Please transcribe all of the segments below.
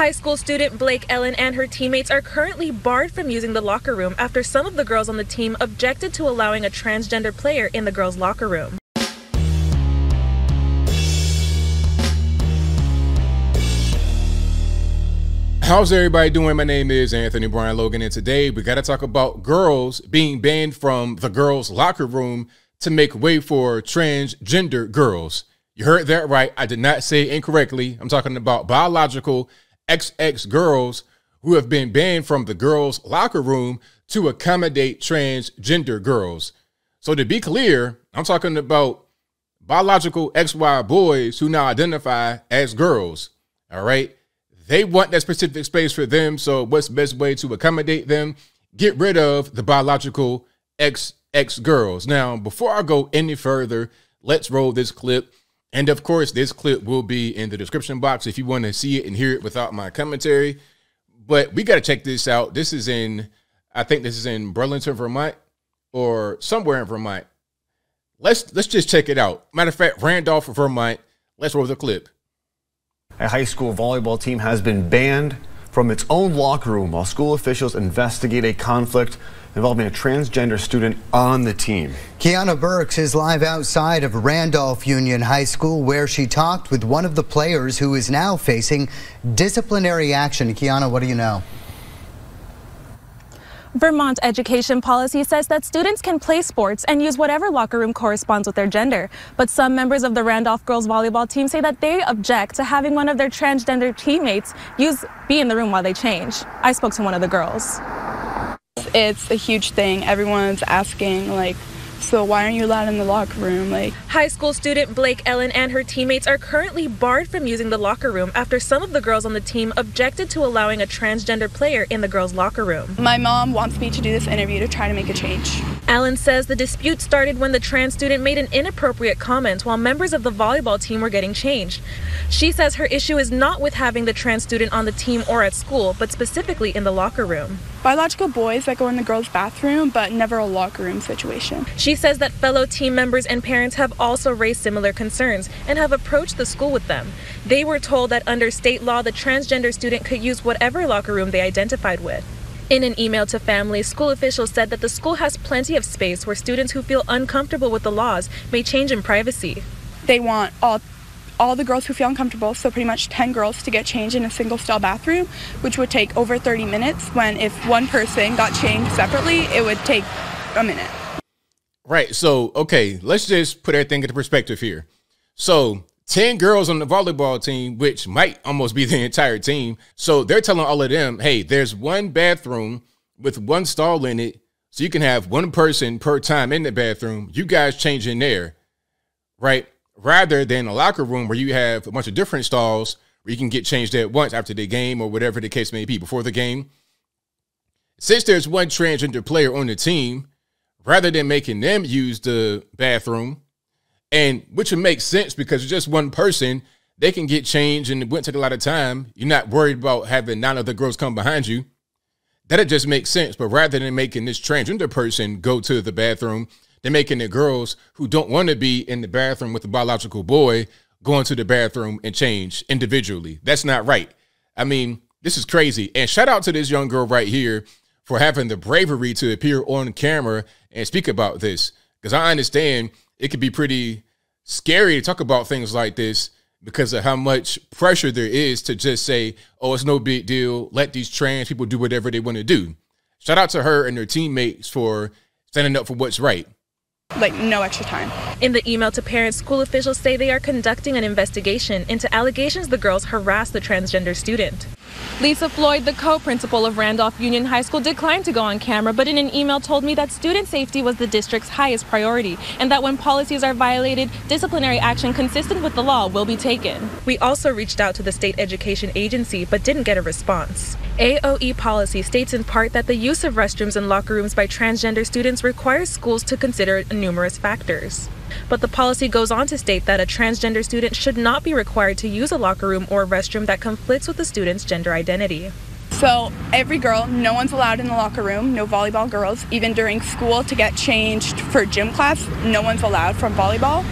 High school student Blake Allen and her teammates are currently barred from using the locker room after some of the girls on the team objected to allowing a transgender player in the girls' locker room. How's everybody doing? My name is Anthony Brian Logan, and today we got to talk about girls being banned from the girls' locker room to make way for transgender girls. You heard that right. I did not say incorrectly. I'm talking about biological XX girls who have been banned from the girls' locker room to accommodate transgender girls. So, to be clear, I'm talking about biological XY boys who now identify as girls. All right. They want that specific space for them. So, what's the best way to accommodate them? Get rid of the biological XX girls. Now, before I go any further, let's roll this clip. And of course, this clip will be in the description box if you want to see it and hear it without my commentary. But we got to check this out. This is in, I think this is in Burlington, Vermont, or somewhere in Vermont. Let's let's just check it out. Matter of fact, Randolph, Vermont. Let's roll the clip. A high school volleyball team has been banned from its own locker room while school officials investigate a conflict involving a transgender student on the team. Kiana Burks is live outside of Randolph Union High School where she talked with one of the players who is now facing disciplinary action. Kiana, what do you know? Vermont education policy says that students can play sports and use whatever locker room corresponds with their gender. But some members of the Randolph girls volleyball team say that they object to having one of their transgender teammates use be in the room while they change. I spoke to one of the girls. It's a huge thing. Everyone's asking like so why aren't you allowed in the locker room? Like high school student Blake Allen and her teammates are currently barred from using the locker room after some of the girls on the team objected to allowing a transgender player in the girls' locker room. My mom wants me to do this interview to try to make a change. Allen says the dispute started when the trans student made an inappropriate comment while members of the volleyball team were getting changed. She says her issue is not with having the trans student on the team or at school, but specifically in the locker room. Biological boys that go in the girls' bathroom, but never a locker room situation. She says that fellow team members and parents have also raised similar concerns and have approached the school with them. They were told that under state law, the transgender student could use whatever locker room they identified with. In an email to families, school officials said that the school has plenty of space where students who feel uncomfortable with the laws may change in privacy. They want all all the girls who feel uncomfortable, so pretty much 10 girls to get changed in a single stall bathroom, which would take over 30 minutes when if one person got changed separately, it would take a minute. Right. So, okay, let's just put everything into perspective here. So, 10 girls on the volleyball team, which might almost be the entire team. So, they're telling all of them, hey, there's one bathroom with one stall in it. So, you can have one person per time in the bathroom. You guys change in there. Right rather than a locker room where you have a bunch of different stalls where you can get changed at once after the game or whatever the case may be before the game. Since there's one transgender player on the team, rather than making them use the bathroom, and which would make sense because just one person, they can get changed and it wouldn't take a lot of time. You're not worried about having nine other girls come behind you. That'd just make sense. But rather than making this transgender person go to the bathroom they're making the girls who don't want to be in the bathroom with the biological boy go into the bathroom and change individually. That's not right. I mean, this is crazy. And shout out to this young girl right here for having the bravery to appear on camera and speak about this. Because I understand it could be pretty scary to talk about things like this because of how much pressure there is to just say, oh, it's no big deal. Let these trans people do whatever they want to do. Shout out to her and her teammates for standing up for what's right like no extra time. In the email to parents, school officials say they are conducting an investigation into allegations the girls harassed the transgender student. Lisa Floyd, the co-principal of Randolph Union High School, declined to go on camera, but in an email told me that student safety was the district's highest priority and that when policies are violated, disciplinary action consistent with the law will be taken. We also reached out to the state education agency but didn't get a response. AOE policy states in part that the use of restrooms and locker rooms by transgender students requires schools to consider numerous factors. But the policy goes on to state that a transgender student should not be required to use a locker room or restroom that conflicts with the student's gender identity. So every girl, no one's allowed in the locker room, no volleyball girls. Even during school to get changed for gym class, no one's allowed from volleyball.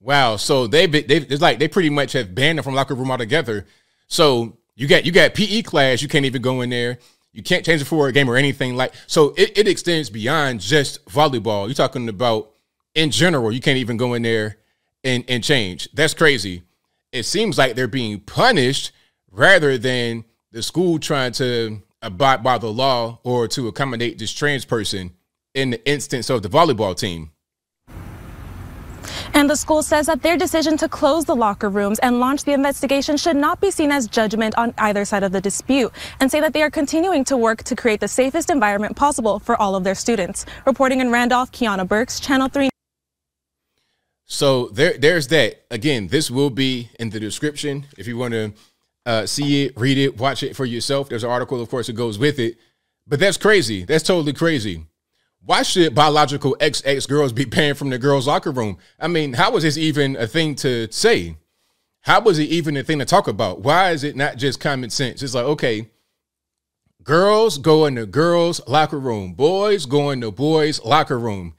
Wow. So they they it's like they pretty much have banned them from locker room altogether. So You got you got PE class, you can't even go in there. You can't change it for a game or anything like so it, it extends beyond just volleyball. You're talking about in general, you can't even go in there and, and change. That's crazy. It seems like they're being punished rather than the school trying to abide by the law or to accommodate this trans person in the instance of the volleyball team. And the school says that their decision to close the locker rooms and launch the investigation should not be seen as judgment on either side of the dispute and say that they are continuing to work to create the safest environment possible for all of their students. Reporting in Randolph, Kiana Burks, Channel 3. So there, there's that. Again, this will be in the description if you want to uh, see it, read it, watch it for yourself. There's an article, of course, that goes with it. But that's crazy. That's totally crazy. Why should biological XX girls be banned from the girls' locker room? I mean, how is this even a thing to say? How was it even a thing to talk about? Why is it not just common sense? It's like, okay, girls go in the girls' locker room, boys go in the boys' locker room.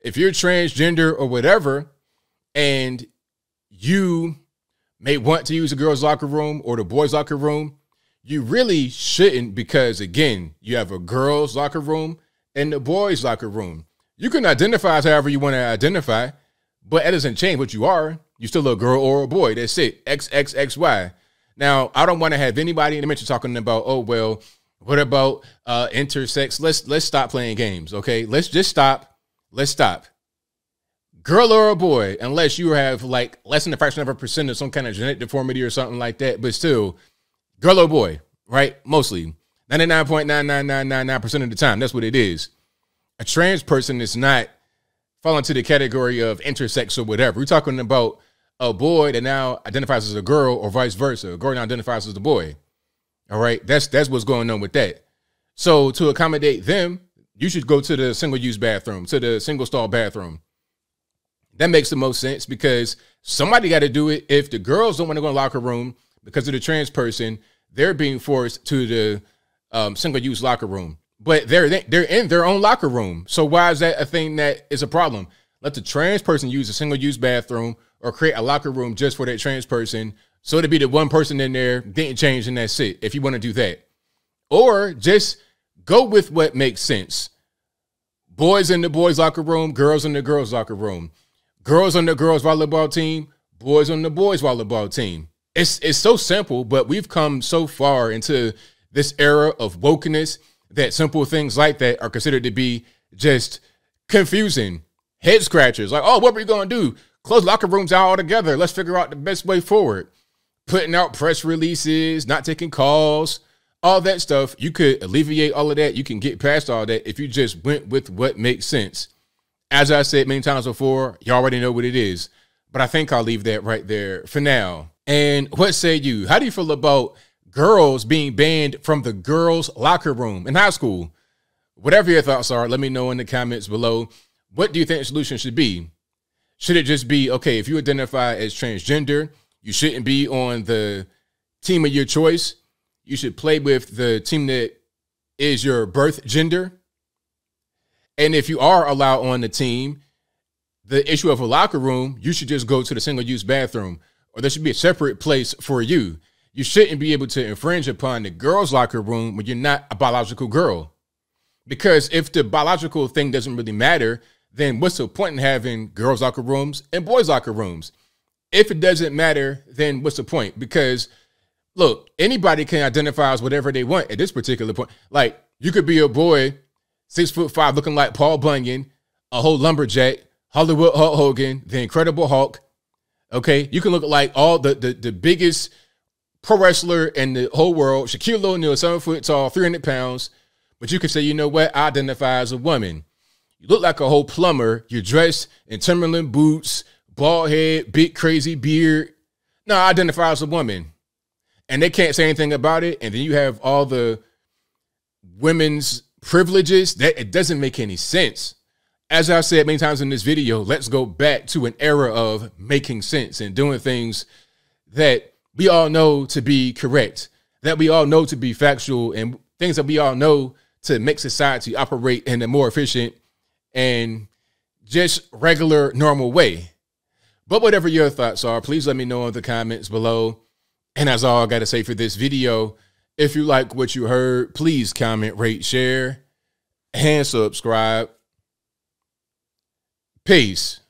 If you're transgender or whatever, and you may want to use the girls' locker room or the boys' locker room, you really shouldn't because, again, you have a girls' locker room and the boys' locker room. You can identify as however you want to identify, but it doesn't change what you are. You're still a girl or a boy. That's it. X, X, X, Y. Now, I don't want to have anybody in the mention talking about, oh, well, what about uh intersex? Let's let's stop playing games, okay? Let's just stop. Let's stop girl or a boy, unless you have like less than a fraction of a percent of some kind of genetic deformity or something like that, but still, girl or boy, right? Mostly. 99.99999% of the time. That's what it is. A trans person is not falling into the category of intersex or whatever. We're talking about a boy that now identifies as a girl or vice versa. A girl now identifies as a boy. All right. That's that's what's going on with that. So to accommodate them, you should go to the single use bathroom, to the single stall bathroom. That makes the most sense because somebody got to do it. If the girls don't want to go in locker room because of the trans person, they're being forced to the um, single use locker room. But they're they're in their own locker room. So why is that a thing that is a problem? Let the trans person use a single use bathroom or create a locker room just for that trans person. So to be the one person in there didn't change and that's it. If you want to do that, or just go with what makes sense. Boys in the boys locker room, girls in the girls locker room girls on the girls volleyball team, boys on the boys volleyball team. It's it's so simple, but we've come so far into this era of wokeness that simple things like that are considered to be just confusing, head scratchers. Like, oh, what are we gonna do? Close locker rooms out altogether. Let's figure out the best way forward. Putting out press releases, not taking calls, all that stuff. You could alleviate all of that. You can get past all that if you just went with what makes sense. As I said many times before, you already know what it is. But I think I'll leave that right there for now. And what say you? How do you feel about girls being banned from the girls' locker room in high school? Whatever your thoughts are, let me know in the comments below. What do you think the solution should be? Should it just be okay, if you identify as transgender, you shouldn't be on the team of your choice? You should play with the team that is your birth gender. And if you are allowed on the team, the issue of a locker room, you should just go to the single use bathroom, or there should be a separate place for you. You shouldn't be able to infringe upon the girls' locker room when you're not a biological girl. Because if the biological thing doesn't really matter, then what's the point in having girls' locker rooms and boys' locker rooms? If it doesn't matter, then what's the point? Because look, anybody can identify as whatever they want at this particular point. Like you could be a boy six foot five, looking like Paul Bunyan, a whole lumberjack, Hollywood Hulk Hogan, the Incredible Hulk. Okay, you can look like all the the, the biggest pro wrestler in the whole world, Shaquille O'Neal, seven foot tall, three hundred pounds. But you can say, you know what? I identify as a woman. You look like a whole plumber. You're dressed in Timberland boots, bald head, big crazy beard. No, I identify as a woman. And they can't say anything about it. And then you have all the women's privileges, that it doesn't make any sense. As I've said many times in this video, let's go back to an era of making sense and doing things that we all know to be correct, that we all know to be factual, and things that we all know to make society operate in a more efficient and just regular, normal way. But whatever your thoughts are, please let me know in the comments below. And that's all I got to say for this video. If you like what you heard, please comment, rate, share, and subscribe. Peace.